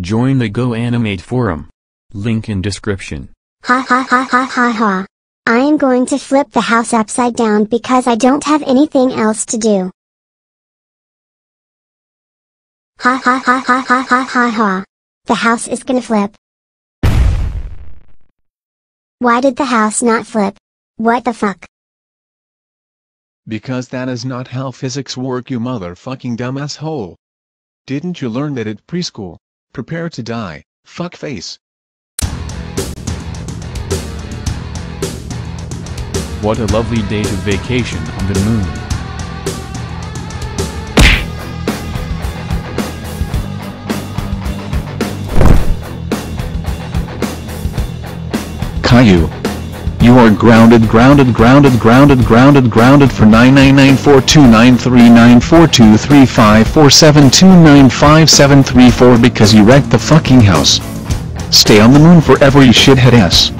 Join the Go Animate forum. Link in description. Ha ha ha ha ha ha. I am going to flip the house upside down because I don't have anything else to do. Ha ha ha ha ha ha ha ha. The house is gonna flip. Why did the house not flip? What the fuck? Because that is not how physics work you motherfucking dumb asshole. Didn't you learn that at preschool? Prepare to die, fuckface. What a lovely day to vacation on the moon. Caillou. You are grounded grounded grounded grounded grounded grounded for 9994293942354729573 because you wrecked the fucking house. Stay on the moon forever you shithead ass.